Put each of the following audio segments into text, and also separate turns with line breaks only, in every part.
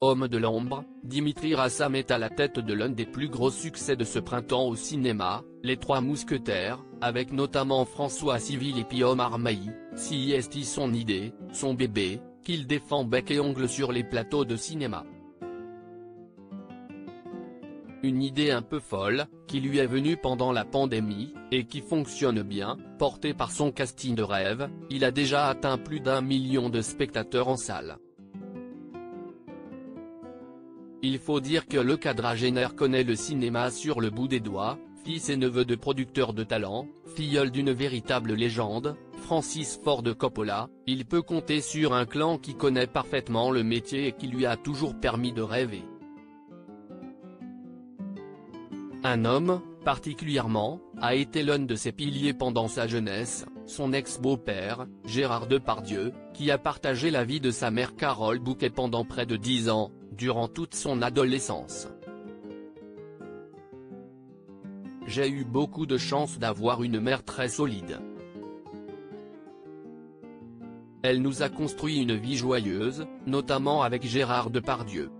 Homme de l'ombre, Dimitri Rassam est à la tête de l'un des plus gros succès de ce printemps au cinéma, Les Trois Mousquetaires, avec notamment François Civil et Omar Maï, si est son idée, son bébé, qu'il défend bec et ongle sur les plateaux de cinéma. Une idée un peu folle, qui lui est venue pendant la pandémie, et qui fonctionne bien, porté par son casting de rêve, il a déjà atteint plus d'un million de spectateurs en salle. Il faut dire que le quadragénaire connaît le cinéma sur le bout des doigts, fils et neveu de producteurs de talent, filleul d'une véritable légende, Francis Ford Coppola, il peut compter sur un clan qui connaît parfaitement le métier et qui lui a toujours permis de rêver. Un homme, particulièrement, a été l'un de ses piliers pendant sa jeunesse, son ex-beau-père, Gérard Depardieu, qui a partagé la vie de sa mère Carole Bouquet pendant près de dix ans, durant toute son adolescence. J'ai eu beaucoup de chance d'avoir une mère très solide. Elle nous a construit une vie joyeuse, notamment avec Gérard Depardieu.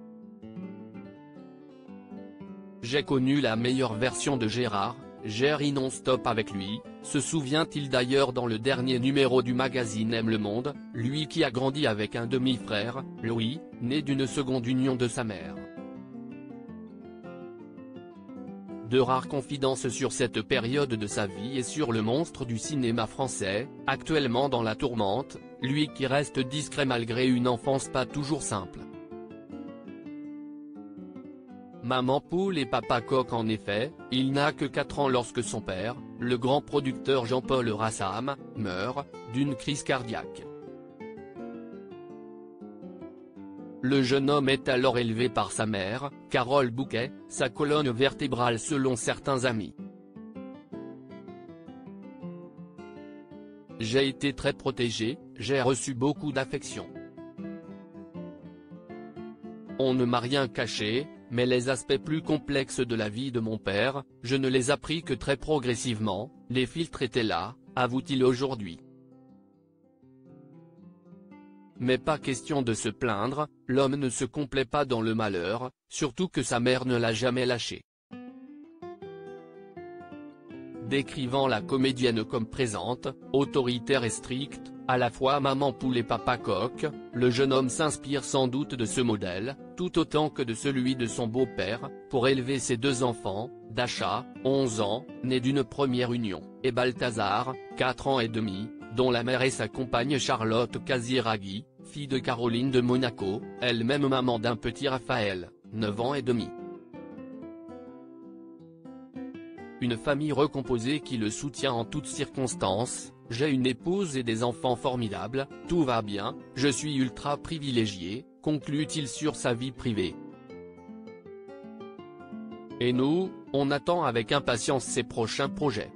J'ai connu la meilleure version de Gérard, Géry non-stop avec lui, se souvient-il d'ailleurs dans le dernier numéro du magazine Aime le Monde, lui qui a grandi avec un demi-frère, Louis, né d'une seconde union de sa mère. De rares confidences sur cette période de sa vie et sur le monstre du cinéma français, actuellement dans la tourmente, lui qui reste discret malgré une enfance pas toujours simple. Maman poule et papa coq en effet, il n'a que 4 ans lorsque son père, le grand producteur Jean-Paul Rassam, meurt, d'une crise cardiaque. Le jeune homme est alors élevé par sa mère, Carole Bouquet, sa colonne vertébrale selon certains amis. J'ai été très protégé, j'ai reçu beaucoup d'affection. On ne m'a rien caché, mais les aspects plus complexes de la vie de mon père, je ne les appris que très progressivement, les filtres étaient là, avoue-t-il aujourd'hui. Mais pas question de se plaindre, l'homme ne se complaît pas dans le malheur, surtout que sa mère ne l'a jamais lâché. Décrivant la comédienne comme présente, autoritaire et stricte, à la fois maman poule et papa coq, le jeune homme s'inspire sans doute de ce modèle, tout autant que de celui de son beau-père, pour élever ses deux enfants, Dacha, 11 ans, né d'une première union, et Balthazar, 4 ans et demi, dont la mère est sa compagne Charlotte Casiraghi, fille de Caroline de Monaco, elle-même maman d'un petit Raphaël, 9 ans et demi. Une famille recomposée qui le soutient en toutes circonstances, j'ai une épouse et des enfants formidables, tout va bien, je suis ultra privilégié, conclut-il sur sa vie privée. Et nous, on attend avec impatience ses prochains projets.